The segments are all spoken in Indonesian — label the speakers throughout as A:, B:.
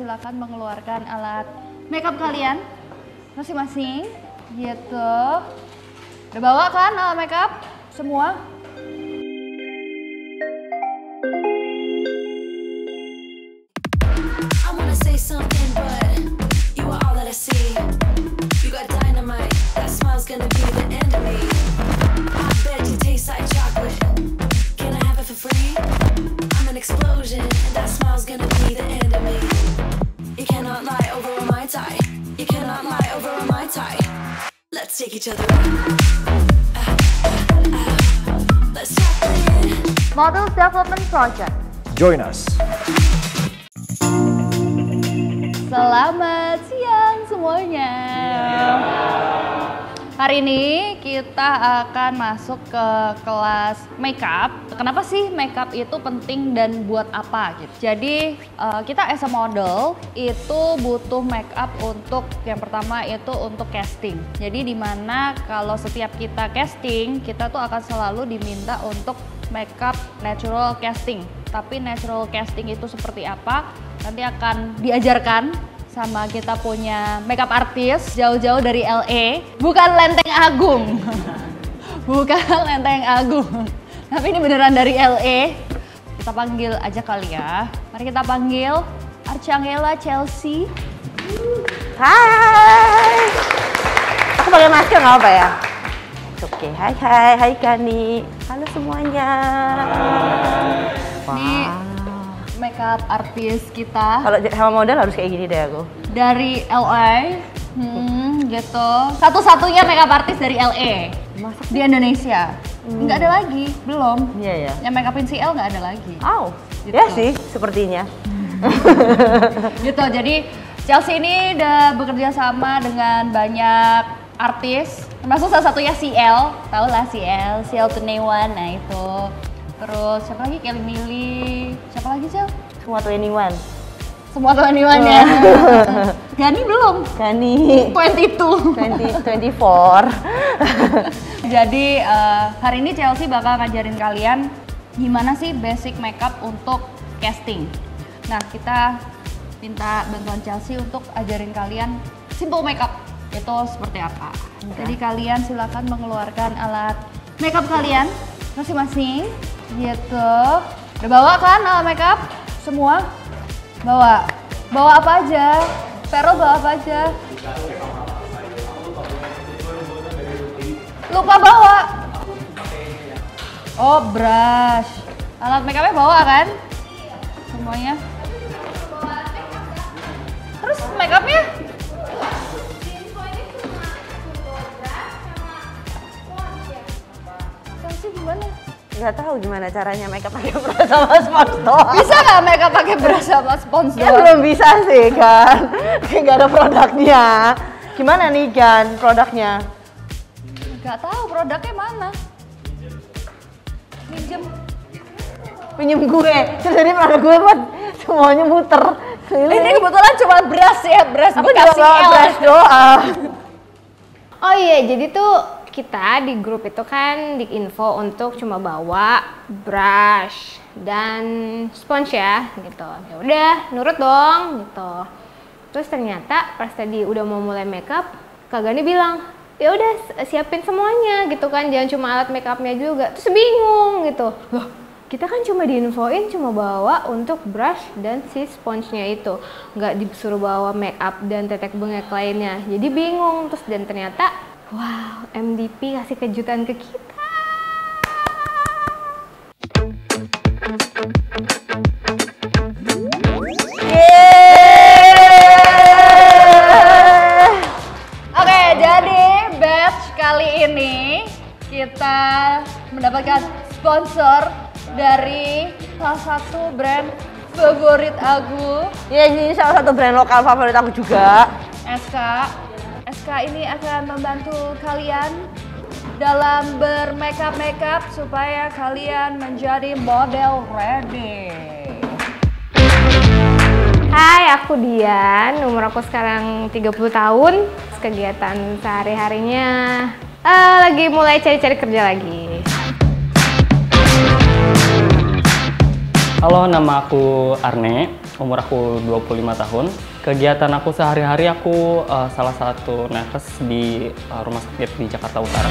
A: silakan mengeluarkan alat makeup kalian masing-masing gitu. Udah bawa kan alat makeup? Semua
B: Let's take each other
A: development project
C: Join us.
A: Selamat siang semuanya. Hari ini kita akan masuk ke kelas makeup. Kenapa sih makeup itu penting dan buat apa gitu? Jadi eh, kita as a model itu butuh makeup untuk yang pertama itu untuk casting. Jadi di mana kalau setiap kita casting kita tuh akan selalu diminta untuk makeup natural casting. Tapi natural casting itu seperti apa? Nanti akan diajarkan sama kita punya makeup artist jauh-jauh dari LA. Bukan Lenteng Agung. Bukan Lenteng Agung. Tapi ini beneran dari LA. Kita panggil aja kali ya. Mari kita panggil Archangela Chelsea.
D: Hai. Aku pakai masker nggak apa ya? Oke, hai hai, hai Kani. Halo semuanya.
A: Ini makeup artist kita
D: Kalau sama model harus kayak gini deh aku.
A: dari LA. Hmm, gitu. Satu-satunya makeup artist dari LA di Indonesia. Nggak ada lagi, belum.
D: Iya ya.
A: Yang makeupin si L nggak ada lagi.
D: Aw,
A: Gitu.
D: ya sih sepertinya.
A: gitu jadi Chelsea ini udah bekerja sama dengan banyak artis termasuk salah satunya CL tau lah CL CL Tunewan nah itu terus siapa lagi? Kelly Milly siapa lagi Cel?
D: Semua 21.
A: semua Tunewan ya? Gani belum?
D: Kani
A: 22
D: 20, 24.
A: Jadi eh, hari ini Chelsea bakal ngajarin kalian gimana sih basic makeup untuk casting. Nah kita minta bantuan Chelsea untuk ajarin kalian simple makeup. Itu seperti apa. Jadi kalian silakan mengeluarkan alat makeup kalian masing-masing gitu. Udah bawa kan alat makeup semua? Bawa. Bawa apa aja? Vero bawa apa aja? Lupa bawa. Oh, brush. Alat makeupnya bawa kan? Semuanya. Terus
D: Nggak tahu gimana caranya makeup pakai brush sama spons doang.
A: Bisa nggak makeup pakai brush sama spons
D: Ya
A: doang?
D: belum bisa sih kan. Kayak nggak ada produknya. Gimana nih Gan produknya?
A: Gak tahu produknya mana. Minjem.
D: Pinjem gue. Jadi produk gue buat semuanya muter.
A: Ini kebetulan cuma brush ya, brush
D: Aku
A: L.
D: brush doang.
E: Oh iya, jadi tuh kita di grup itu kan di info untuk cuma bawa brush dan sponge ya, gitu. Ya udah, nurut dong, gitu. Terus ternyata pas tadi udah mau mulai makeup, Kak Gani bilang, ya udah si- siapin semuanya gitu kan, jangan cuma alat makeupnya juga. Terus bingung gitu. Loh, kita kan cuma diinfoin cuma bawa untuk brush dan si sponge-nya itu nggak disuruh bawa makeup dan tetek bengek lainnya jadi bingung terus dan ternyata wow MDP kasih kejutan ke kita
D: Yeay.
A: Oke, jadi batch kali ini kita mendapatkan sponsor dari salah satu brand favorit aku,
D: Ya ini salah satu brand lokal favorit aku juga.
A: SK. SK ini akan membantu kalian dalam bermakeup makeup supaya kalian menjadi model ready.
E: Hai aku Dian umur aku sekarang 30 tahun kegiatan sehari-harinya eh, lagi mulai cari-cari kerja lagi
C: Halo, nama aku Arne, umur aku 25 tahun. Kegiatan aku sehari-hari aku uh, salah satu nakes di uh, rumah sakit di Jakarta Utara.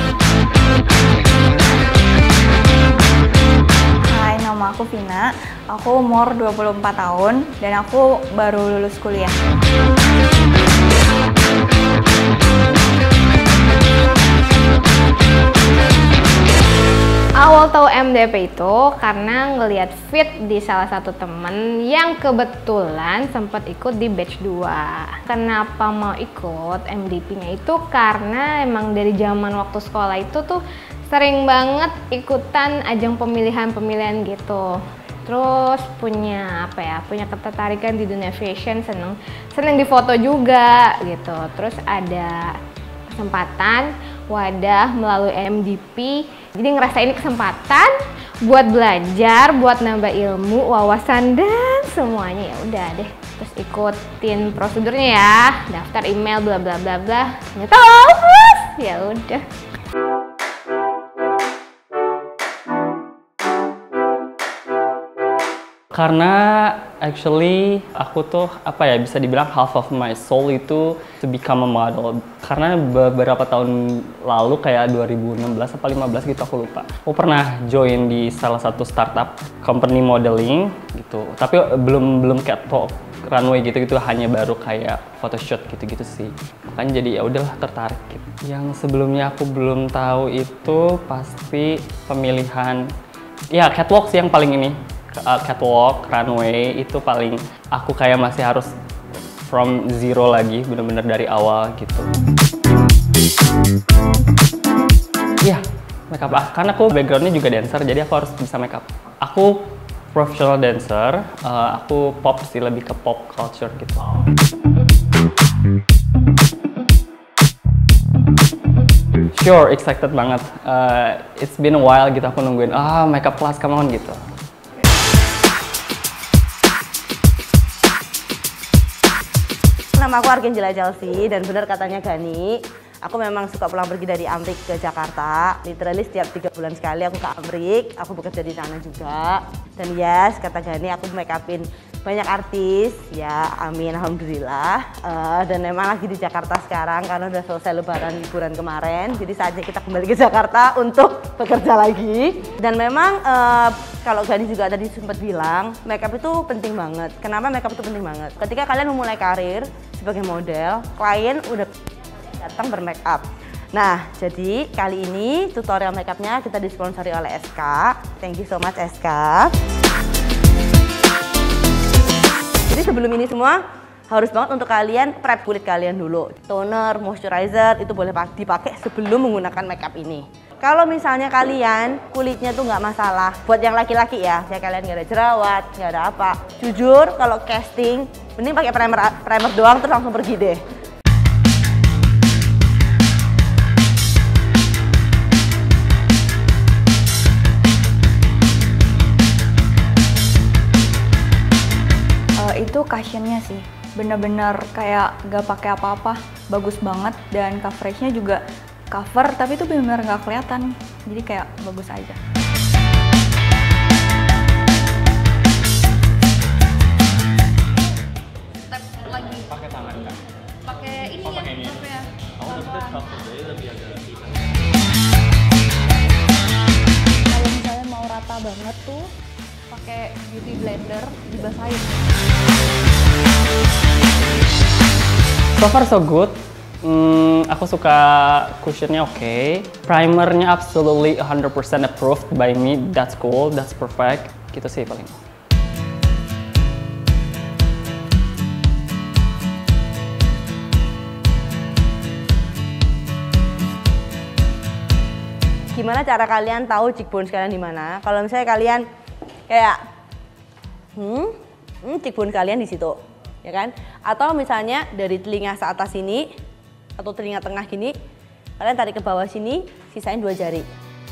F: Hai, nama aku Vina. Aku umur 24 tahun dan aku baru lulus kuliah.
E: Awal tahu MDP itu karena ngelihat fit di salah satu temen yang kebetulan sempat ikut di batch 2. Kenapa mau ikut MDP-nya itu karena emang dari zaman waktu sekolah itu tuh sering banget ikutan ajang pemilihan-pemilihan gitu. Terus punya apa ya? Punya ketertarikan di dunia fashion, seneng seneng difoto juga gitu. Terus ada kesempatan wadah melalui MDP. Jadi ngerasain kesempatan buat belajar, buat nambah ilmu, wawasan dan semuanya ya udah deh. Terus ikutin prosedurnya ya, daftar email bla bla bla bla. Ternyata. Ya udah.
C: Karena actually aku tuh apa ya bisa dibilang half of my soul itu to become a model. Karena beberapa tahun lalu kayak 2016 atau 15 gitu aku lupa. Aku pernah join di salah satu startup company modeling gitu. Tapi belum belum catwalk runway gitu-gitu hanya baru kayak photoshoot gitu-gitu sih. Makanya jadi ya udahlah tertarik gitu. Yang sebelumnya aku belum tahu itu pasti pemilihan ya catwalk sih yang paling ini uh, catwalk, runway itu paling aku kayak masih harus from zero lagi, bener-bener dari awal gitu. Iya, makeup. Ah, karena aku backgroundnya juga dancer, jadi aku harus bisa makeup. Aku professional dancer, uh, aku pop sih lebih ke pop culture gitu. Sure, excited banget. Uh, it's been a while gitu aku nungguin, ah makeup class come on gitu.
D: Nama aku Argangela Chelsea dan benar katanya Gani, aku memang suka pulang pergi dari Amrik ke Jakarta. Literally setiap tiga bulan sekali aku ke Amrik, aku bekerja di sana juga. Dan yes, kata Gani aku make upin banyak artis, ya amin alhamdulillah. Eh, dan memang lagi di Jakarta sekarang karena udah selesai lebaran liburan kemarin. Jadi saatnya kita kembali ke Jakarta untuk bekerja lagi. Dan memang eh, kalau Gani juga tadi sempat bilang, makeup itu penting banget. Kenapa makeup itu penting banget? Ketika kalian memulai karir sebagai model, klien udah datang bermake up. Nah, jadi kali ini tutorial makeupnya kita disponsori oleh SK. Thank you so much SK. Jadi sebelum ini semua harus banget untuk kalian prep kulit kalian dulu. Toner, moisturizer itu boleh pak- dipakai sebelum menggunakan makeup ini. Kalau misalnya kalian kulitnya tuh nggak masalah, buat yang laki-laki ya, ya kalian nggak ada jerawat, nggak ada apa. Jujur kalau casting, mending pakai primer primer doang terus langsung pergi deh.
F: Eh, itu cushionnya sih, bener-bener kayak gak pakai apa-apa, bagus banget dan coveragenya juga cover tapi itu bener-bener nggak kelihatan, jadi kayak bagus aja.
A: Step lagi.
C: Pakai tangan kan?
A: Pakai ini
C: Oh,
A: ya.
C: pakai ini.
A: apa ya?
C: Aku udah cover jadi lebih agak
A: Kalau misalnya mau rata banget tuh pakai beauty blender dibasahin.
C: So far so good. Hmm, aku suka cushionnya oke. Primernya absolutely 100% approved by me. That's cool, that's perfect. Gitu sih paling.
D: Gimana cara kalian tahu cheekbones kalian di mana? Kalau misalnya kalian kayak hmm, hmm cheekbone kalian di situ, ya kan? Atau misalnya dari telinga ke atas sini atau telinga tengah gini, kalian tarik ke bawah sini, sisain dua jari.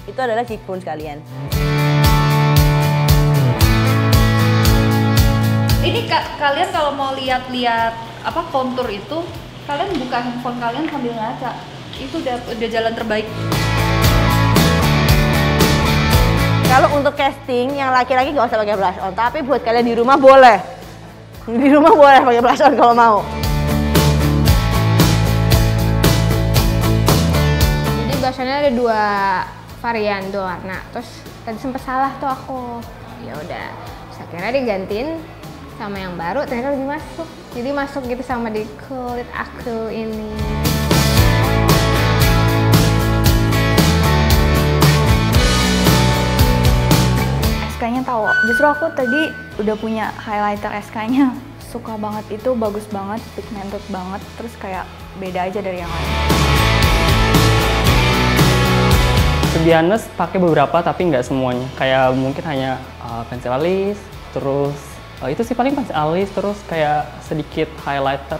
D: Itu adalah cheekbones kalian.
A: Ini ka- kalian kalau mau lihat-lihat apa kontur itu, kalian buka handphone kalian sambil ngaca. Itu udah udah jalan terbaik.
D: Kalau untuk casting yang laki-laki nggak usah pakai blush on, tapi buat kalian di rumah boleh. Di rumah boleh pakai blush on kalau mau.
E: Blush-onnya ada dua varian, dua warna. Terus tadi sempet salah tuh aku. Ya udah, akhirnya digantiin sama yang baru ternyata lebih masuk. Jadi masuk gitu sama di kulit aku ini.
F: SK-nya tahu. Justru aku tadi udah punya highlighter SK-nya. Suka banget itu, bagus banget, pigmented banget, terus kayak beda aja dari yang lain.
C: To be pakai beberapa tapi nggak semuanya. Kayak mungkin hanya uh, pensil alis, terus uh, itu sih paling pensil alis, terus kayak sedikit highlighter.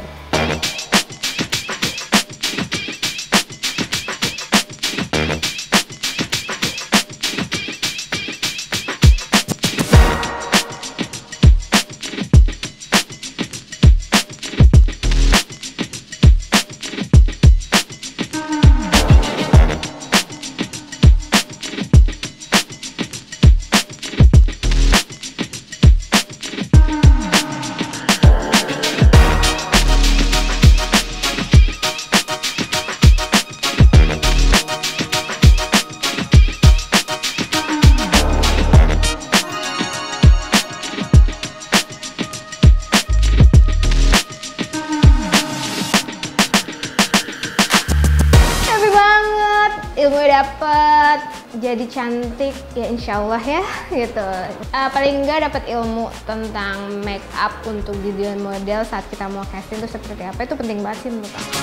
E: Ilmu dapet, jadi cantik ya insya Allah ya gitu. Eh, paling enggak dapat ilmu tentang make up untuk video model saat kita mau casting itu seperti apa itu penting banget sih menurut aku.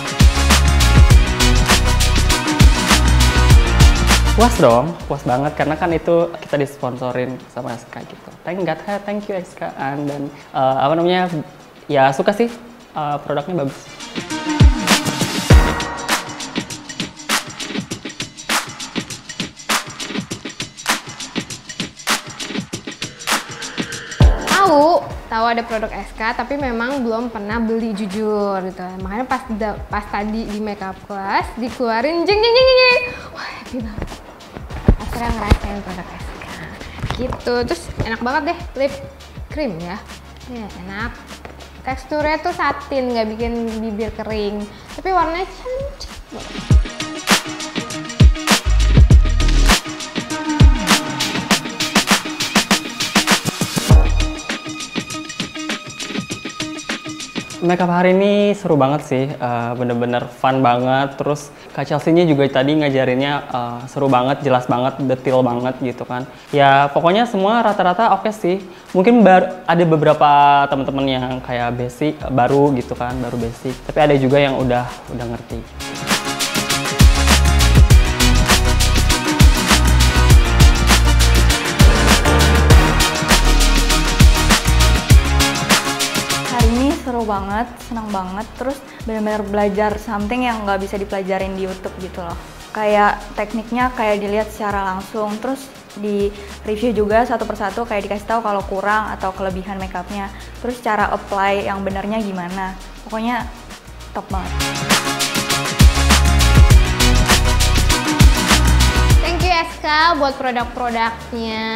C: Puas dong, puas banget karena kan itu kita disponsorin sama SK gitu. Thank God, thank you SK An dan uh, apa namanya ya suka sih uh, produknya bagus.
E: Ada produk SK tapi memang belum pernah beli jujur gitu. Makanya pas pas tadi di makeup class dikeluarin jeng jeng jeng jeng. Wah, happy banget. Akhirnya ngerasain produk SK. Gitu. Terus enak banget deh lip cream ya. Ya, enak. Teksturnya tuh satin, nggak bikin bibir kering. Tapi warnanya cantik.
C: Makeup hari ini seru banget sih, uh, bener-bener fun banget. Terus Kak Chelsea-nya juga tadi ngajarinnya uh, seru banget, jelas banget, detail banget gitu kan. Ya pokoknya semua rata-rata oke sih. Mungkin bar- ada beberapa teman-teman yang kayak basic, baru gitu kan, baru basic. Tapi ada juga yang udah udah ngerti.
F: Banget, senang banget, terus benar-benar belajar something yang nggak bisa dipelajarin di YouTube gitu loh. Kayak tekniknya kayak dilihat secara langsung, terus di review juga satu persatu kayak dikasih tahu kalau kurang atau kelebihan makeupnya, terus cara apply yang benernya gimana. Pokoknya top banget.
E: Thank you SK buat produk-produknya.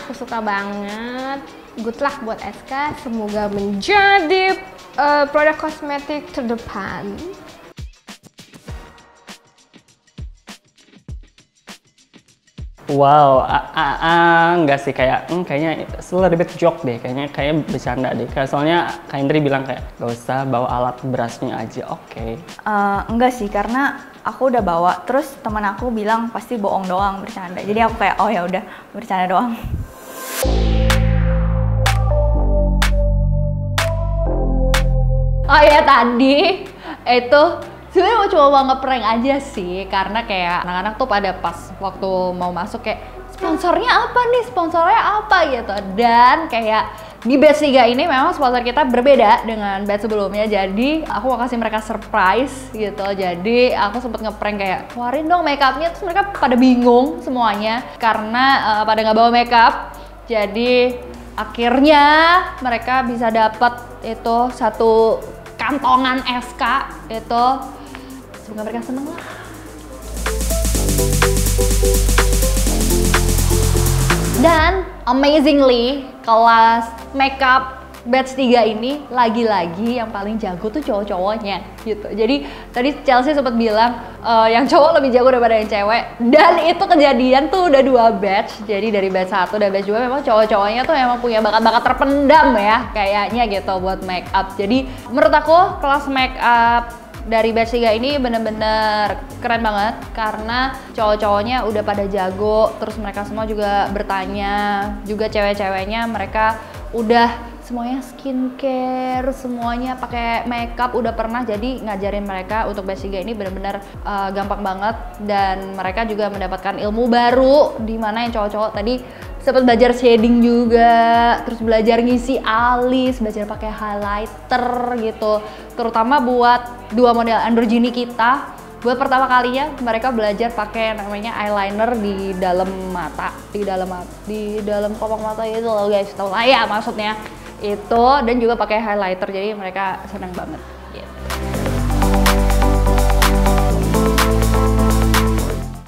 E: Aku suka banget. Good luck buat SK. Semoga menjadi uh, produk kosmetik terdepan.
C: Wow, enggak sih kayak, hmm, kayaknya it's a little bit joke deh, kayaknya kayak bercanda deh. Kayak soalnya Kak Indri bilang kayak gak usah bawa alat berasnya aja, oke.
F: Eh, enggak sih karena aku udah bawa terus teman aku bilang pasti bohong doang bercanda jadi aku kayak oh ya udah bercanda doang
A: Oh ya tadi itu sebenarnya mau coba mau ngeprank aja sih karena kayak anak-anak tuh pada pas waktu mau masuk kayak sponsornya apa nih? Sponsornya apa? gitu. Dan kayak di batch 3 ini memang sponsor kita berbeda dengan batch sebelumnya. Jadi aku mau kasih mereka surprise gitu. Jadi aku sempet ngeprank kayak keluarin dong makeupnya terus mereka pada bingung semuanya karena eh, pada nggak bawa makeup jadi akhirnya mereka bisa dapat itu satu kantongan SK itu semoga mereka seneng lah. Dan amazingly kelas makeup batch 3 ini lagi-lagi yang paling jago tuh cowok-cowoknya gitu. Jadi tadi Chelsea sempat bilang eh, yang cowok lebih jago daripada yang cewek dan itu kejadian tuh udah dua batch. Jadi dari batch 1 dan batch 2 memang cowok-cowoknya tuh emang punya bakat-bakat terpendam ya kayaknya gitu buat make up. Jadi menurut aku kelas make up dari batch 3 ini bener-bener keren banget karena cowok-cowoknya udah pada jago terus mereka semua juga bertanya juga cewek-ceweknya mereka udah semuanya skincare semuanya pakai makeup udah pernah. Jadi ngajarin mereka untuk 3 ini bener-bener uh, gampang banget. Dan mereka juga mendapatkan ilmu baru di mana yang cowok-cowok tadi sempat belajar shading juga, terus belajar ngisi alis, belajar pakai highlighter gitu. Terutama buat dua model androgyny kita, buat pertama kalinya mereka belajar pakai namanya eyeliner di dalam mata, di dalam di dalam kopong mata itu loh guys, tau lah ya maksudnya itu dan juga pakai highlighter jadi mereka senang banget.